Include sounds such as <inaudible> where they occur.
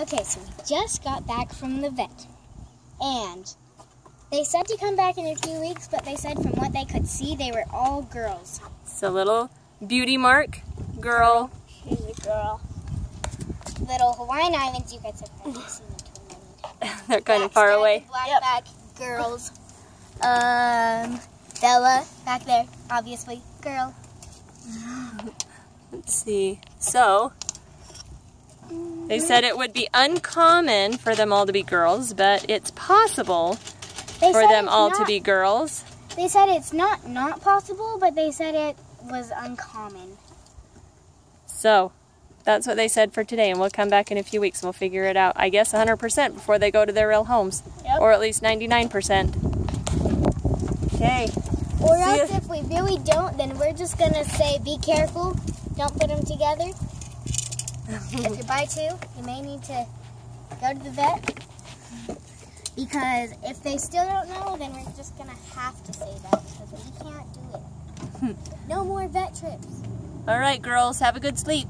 Okay, so we just got back from the vet. And they said to come back in a few weeks, but they said from what they could see, they were all girls. It's a little beauty mark girl. She's a girl. Little Hawaiian Islands, you guys have probably seen them. <laughs> They're kind of far away. Blackback girls. Um, Bella back there, obviously, girl. <laughs> Let's see. So, they said it would be uncommon for them all to be girls, but it's possible They for them it's all to be girls. They said it's not not possible, but they said it was uncommon. So, that's what they said for today, and we'll come back in a few weeks and we'll figure it out. I guess 100% before they go to their real homes, Yep. or at least 99%. Okay. Or See else, ya. if we really don't, then we're just gonna say, be careful, don't put them together. If you buy two, you may need to go to the vet. Because if they still don't know, then we're just gonna have to say that because we can't do it. Hmm. no more vet trips. All right, girls, have a good sleep.